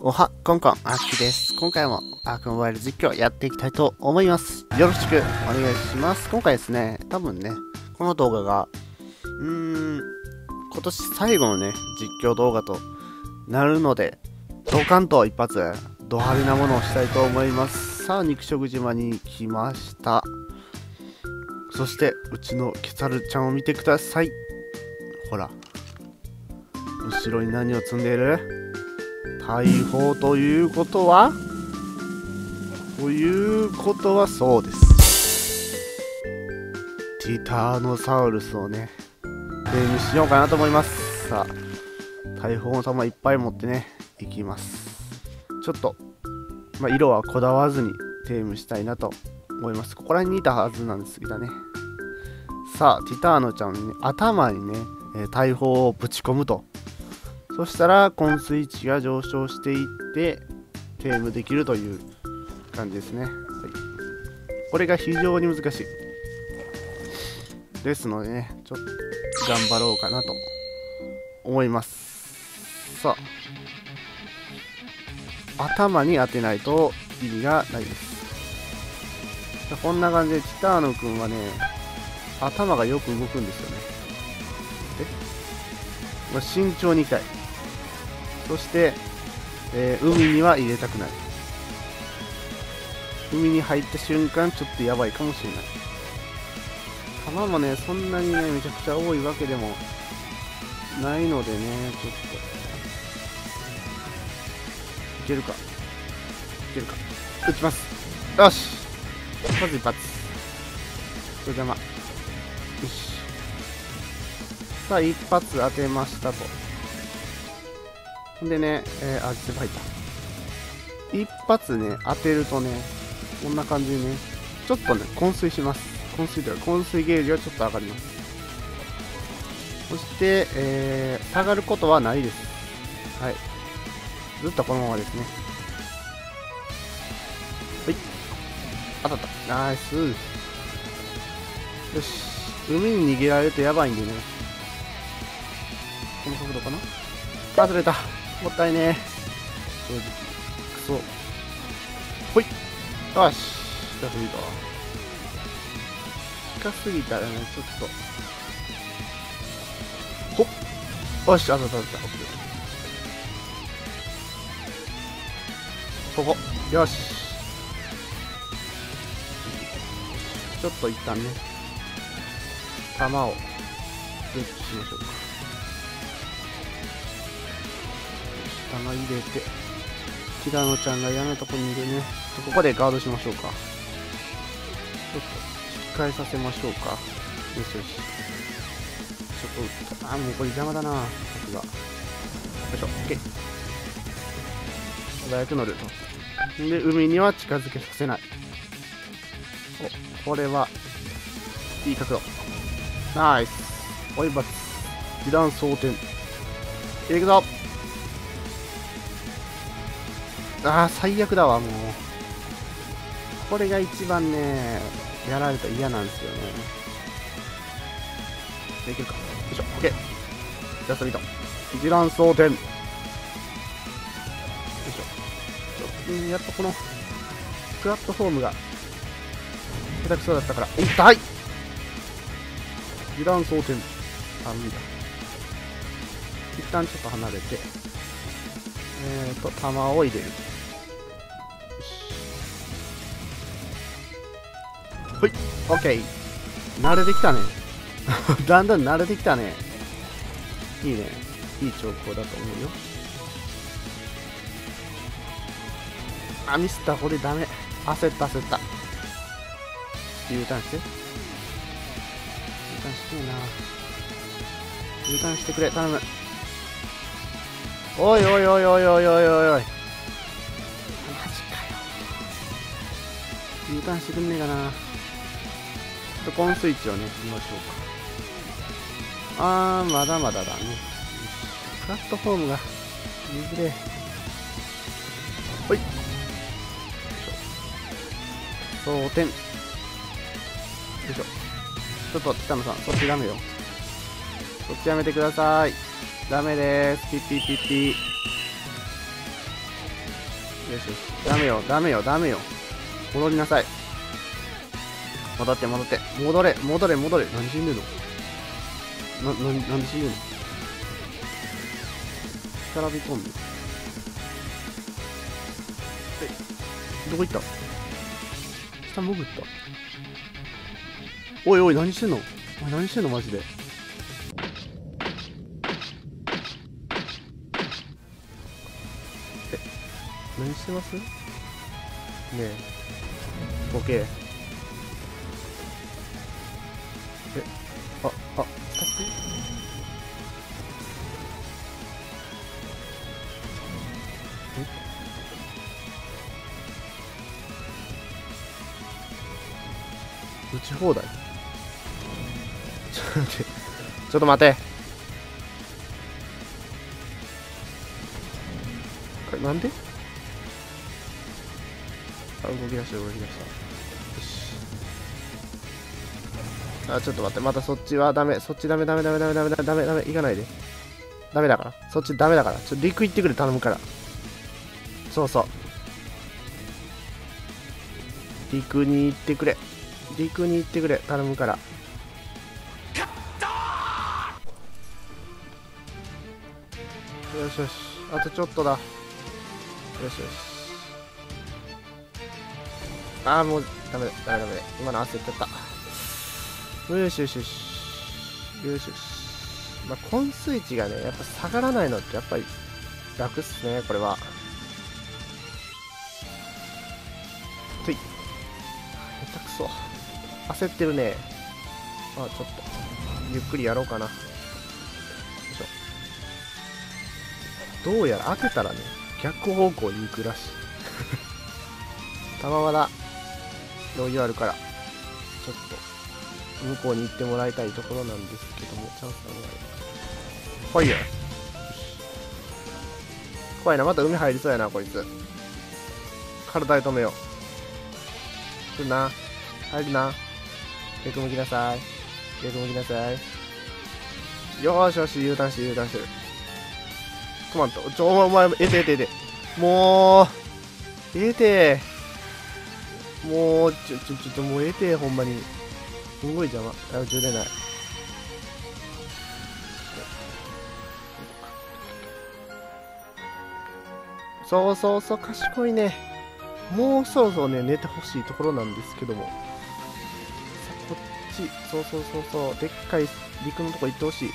おは、コンコン、アッキーです。今回もアークモバイル実況やっていきたいと思います。よろしくお願いします。今回ですね、多分ね、この動画が、うーん、今年最後のね、実況動画となるので、ドカンと一発、ド派手なものをしたいと思います。さあ、肉食島に来ました。そして、うちのケサルちゃんを見てください。ほら。後ろに何を積んでいる？大砲ということは？ということはそうです。ティターノサウルスをねゲームしようかなと思います。さあ大砲の弾いっぱい持ってねいきます。ちょっと、まあ、色はこだわらずにテームしたいなと思います。ここら辺にいたはずなんですけどね。さあティターノちゃんにね頭にね大砲をぶち込むと。そしたら、昏睡値が上昇していって、テームできるという感じですね。はい、これが非常に難しい。ですのでね、ちょっと頑張ろうかなと思います。さあ、頭に当てないと意味がないです。こんな感じで、ティターノ君はね、頭がよく動くんですよね。え？まあ慎重にいきたい。そして、えー海には入れたくない。海に入った瞬間ちょっとやばいかもしれない。弾もねそんなにねめちゃくちゃ多いわけでもないのでねちょっと。いけるか。いけるか。撃ちます。よし。まず一発。それ邪魔よし。さあ一発当てましたと。ほんでね、えー、あ、全部入った。一発ね、当てるとね、こんな感じでね、ちょっとね、昏睡します。昏睡というか、昏睡ゲージはちょっと上がります。そして、えー、下がることはないです。はい。ずっとこのままですね。はい。当たった。ナイス。よし。海に逃げられるとやばいんでね。この角度かな？外れた。もったいね正直。くそ。ほい。よし。近すぎたわ。近すぎたらね、ちょっと。ほっ。よし、あたたたた。オッケー。ここ。よし。ちょっと一旦ね、弾を、設置しましょうか。玉入れて。ティラノちゃんが嫌なとこにいるね。ここでガードしましょうか。ちょっと引き返させましょうか。よしよし。ちょっとあもうこれ邪魔だな。僕が。よいしょ。OK 素早く乗る。とで海には近づけさせない。おこれはいい角度。ナイス。追い罰被弾装填いくぞああ、最悪だわ、もう。これが一番ね、やられたら嫌なんですよね。できるか。よいしょ、OK。ジャストミート。一覧装填。よいしょ。うん、やっとこの、プラットフォームが、下手くそだったから、痛い一覧装填。あ、無理だ。一旦ちょっと離れて、えーと、弾を入れる。ほい、オッケー。慣れてきたね。だんだん慣れてきたね。いいね。いい兆候だと思うよ。あ、ミスった。これダメ。焦った、焦った。U ターンして。U ターンしてえな。U ターンしてくれ。頼む。おいおいおいおいおいおいおいおい。マジかよ。U ターンしてくんねえかな。コンスイッチをね、見ましょうか。あー、まだまだだね。プラットフォームが、譲れ。ほい。装填。よいしょ。ちょっと、北野さん、そっちダメよ。そっちやめてください。ダメです。ピッピッピッピよしよしダメよダメよダメよ戻りなさい戻って戻って。戻れ戻れ戻れ。何死んでんの？な、な、なんで死んでんの？干からび込んで。えどこ行った？下潜った。おいおい何してんの？お前何してんの？マジで。え何してます？ねえ。ボケえああスタッフえ？打ち放題？ちょっと待って。ちょっと待て。あれなんで？あ動き出した動き出した。あちょっと待って。またそっちはダメ。そっちダメダメダメダメダメダメダメ。行かないで。ダメだから。そっちダメだから。ちょっと陸行ってくれ頼むから。そうそう。陸に行ってくれ。陸に行ってくれ。頼むから。よしよし。あとちょっとだ。よしよし。ああもうダメ。だダメだダメ。今の焦っちゃった。よしよしよし。よしよし。まあ昏睡値がねやっぱ下がらないのってやっぱり楽っすねこれは。とい。下手くそ。焦ってるね。あちょっと。ゆっくりやろうかな。よいしょ。どうやら当てたらね逆方向に行くらしい。玉まだ。余裕あるから。ちょっと。向こうに行ってもらいたいところなんですけどもチャンスなのが来いよ怖いなまた海入りそうやなこいつ。体で止めよう。来るな。入るな。逆向きなさい。逆向きなさい。よーしよし U ターンして U ターンしてる。止まんとちょお前えてえてえて。もうええ。てもうちょちょちょっともうええてほんまに。すごい邪魔。あ充電ない。そうそうそう賢いね。もうそろそろね寝てほしいところなんですけども。さこっち。そうそうそうそう。でっかい陸のとこ行ってほしい。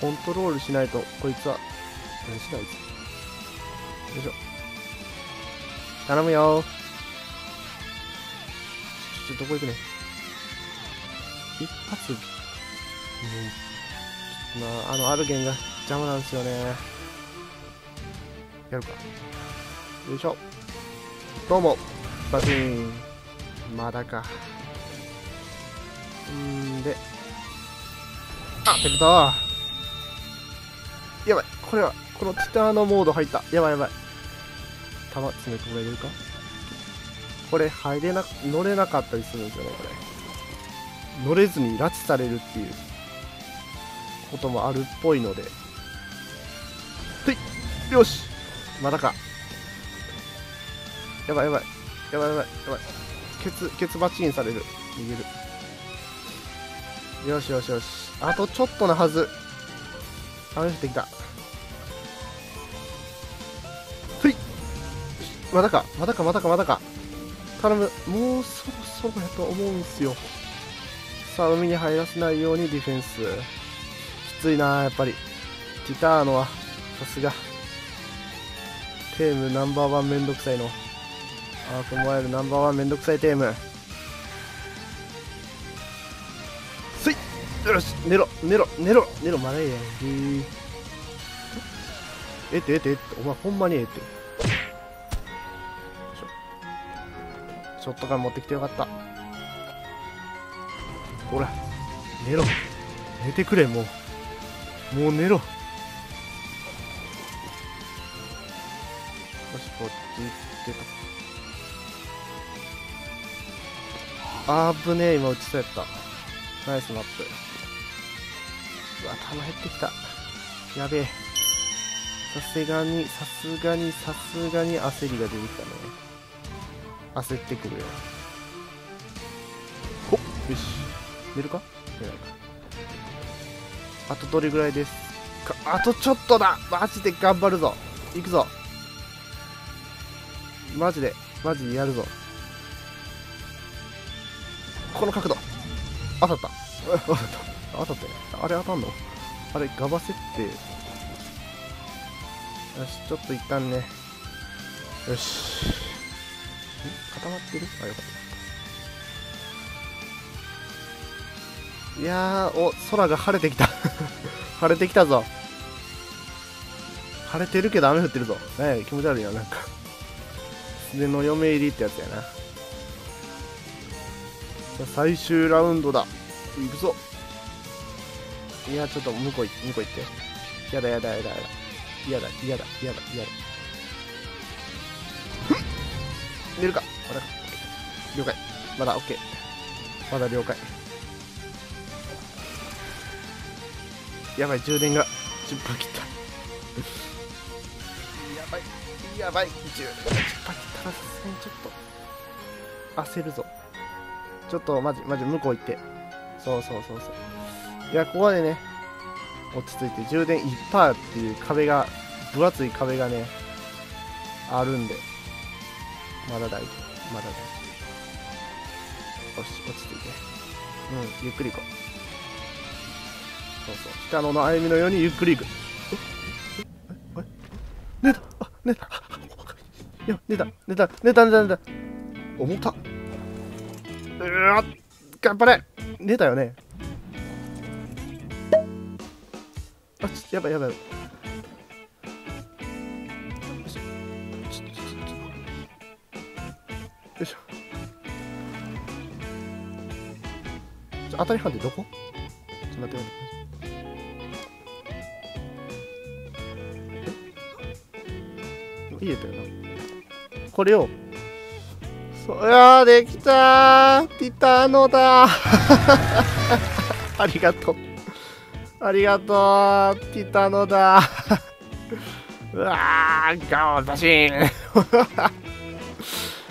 コントロールしないとこいつは。何しないよいしょ。頼むよ。ちょ、ちょ、どこ行くね一発、うん、まあ、あの、アルゲンが邪魔なんですよね。やるか。よいしょ。どうも、バシン。まだか。んーで、あ、ペルタやばい、これは、このティターノモード入った。やばいやばい。弾詰め込めれるか？これ入れな乗れなかったりするんですよねこれ乗れずに拉致されるっていうこともあるっぽいので。はいよし。まだか。やばいやばい。やばいやばいやばい。ケツケツバチンされる。逃げる。よしよしよし。あとちょっとなはず。あよしできた。はい。まだか、まだか、まだか、まだか。頼む。もうそろそろやと思うんすよ。さあ、海に入らせないようにディフェンス。きついなやっぱり。ティターノは、さすが。テームナンバーワンめんどくさいの。アークモバイルナンバーワンめんどくさいテーム。すいよし寝ろ寝ろ寝ろ寝ろまだええやん。ええってえってえってお前ほんまにええって。ショットガン持ってきてよかった。ほら寝ろ。寝てくれもう。もう寝ろ。よしこっち行ってと。あぶねえ今打ちそうやった。ナイスマップ。うわ弾減ってきた。やべえ。さすがにさすがにさすがに焦りが出てきたね焦ってくるよ。ほっよし。寝るか？寝ないか。あとどれぐらいです？かあとちょっとだ。マジで頑張るぞ。行くぞ。マジでマジでやるぞ。この角度。当たった。当たった。当たったあれ当たんの？あれガバセってよしちょっと一旦ね。よし。んまってる？あ、よかった。いやー、お、空が晴れてきた 晴れてきたぞ。晴れてるけど雨降ってるぞ。ね気持ち悪いよ、なんか自然の嫁入りってやつやな。最終ラウンドだ。行くぞ。いや、ちょっと向こう、向こう行って。やだやだやだやだ。やだやだやだやだ。まだ了解。まだ OK まだ了解。やばい充電が。10%切った。やばい。やばい。充電が10%切ったらさすがにちょっと。焦るぞ。ちょっとマジマジ向こう行って。そうそうそうそう。いやここまでね。落ち着いて充電1%っていう壁が分厚い壁がねあるんで。まだ大丈夫。まだ大丈夫よし落ち着いて。うんゆっくり行こう。そうそう。北野の歩みのようにゆっくり行く。えええ寝たあ寝たいや寝た寝た寝た寝た寝た重たうわ頑張れ寝たよねあちやばいやばいやばい当たり判定どこ？ちょっと待って待ってえ？言えたよな。これをそいやーできたー。ティタノだ ありがとう。ありがとうティタノだ うわーガオバシ ーン。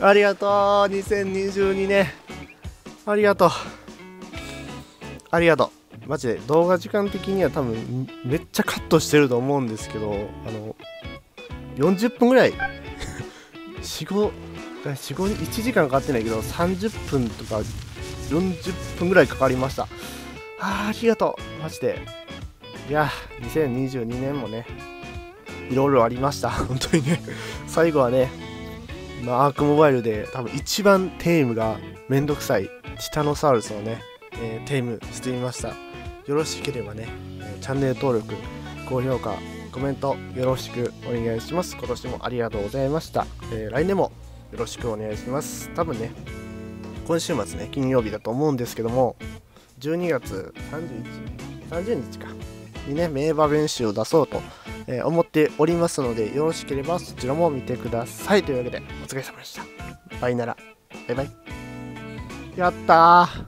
ありがとう2022年ありがとう。ありがとう。マジで動画時間的には多分めっちゃカットしてると思うんですけどあの40分ぐらい。45 45 1時間かかってないけど30分とか40分ぐらいかかりました。あーありがとう。マジで。いや2022年もねいろいろありました。本当にね。最後はね、まあ、アークモバイルで多分一番テームがめんどくさいティタノサウルスをね、えーテームしてみました。よろしければね、えチャンネル登録高評価コメントよろしくお願いします。今年もありがとうございました、えー来年もよろしくお願いします。多分ね今週末ね金曜日だと思うんですけども12月31 30日か。にね名場面集を出そうと、えー思っておりますのでよろしければそちらも見てください。というわけでお疲れ様でした。バイなら。バイバイ。やったー。